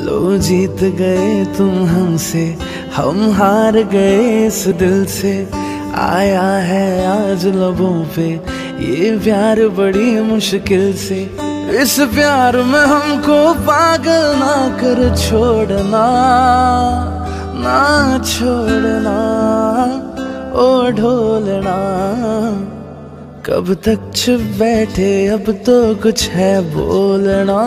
लो जीत गए तुम हमसे, हम हार गए इस दिल से। आया है आज लबों पे, ये प्यार बड़ी मुश्किल से। इस प्यार में हमको पागल ना कर छोड़ना, ना छोड़ना ओ ढोलना। कब तक चुप बैठे, अब तो कुछ है बोलना।